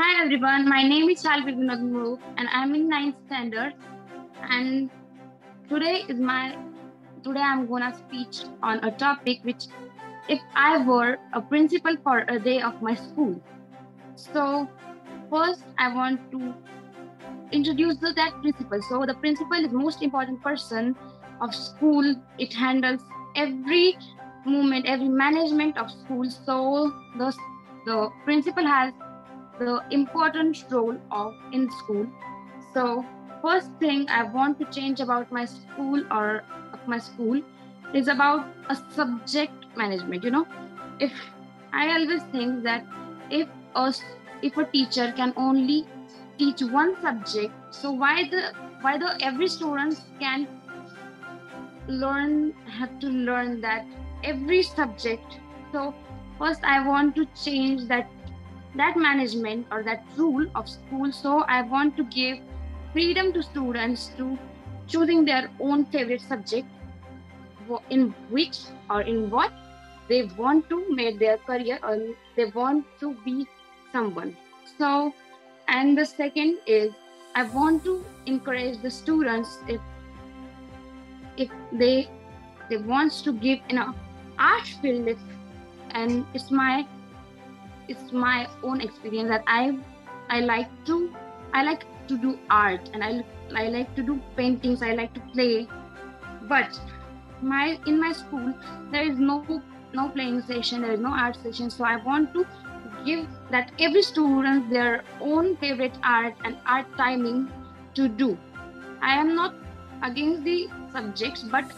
Hi everyone, my name is Shalvi Vinod and I'm in ninth standard. And today is my today I'm gonna speak on a topic which if I were a principal for a day of my school. So first I want to introduce the, that principal. So the principal is most important person of school. It handles every movement, every management of school. So the the principal has the important role of in school. So first thing I want to change about my school or my school is about a subject management. You know, if I always think that if a if a teacher can only teach one subject, so why the why the every student can learn have to learn that every subject. So first I want to change that that management or that rule of school. So I want to give freedom to students to choosing their own favorite subject in which or in what they want to make their career or they want to be someone. So, and the second is I want to encourage the students if if they they wants to give in a art field if, and it's my it's my own experience that I I like to I like to do art and I I like to do paintings I like to play. But my in my school there is no no playing session there is no art session so I want to give that every student their own favorite art and art timing to do. I am not against the subjects but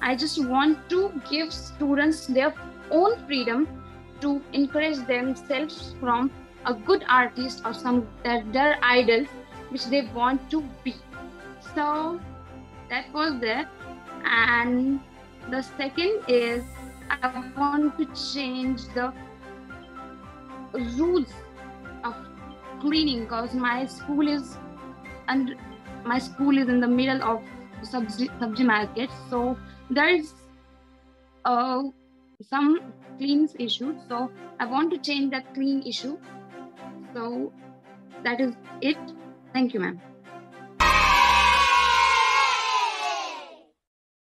I just want to give students their own freedom to encourage themselves from a good artist or some that their idol which they want to be. So that was there. And the second is i want to change the rules of cleaning because my school is and my school is in the middle of subsidy, subsidy market. So there is uh, some clean issue. So i want to change that clean issue. So that is it. Thank you ma'am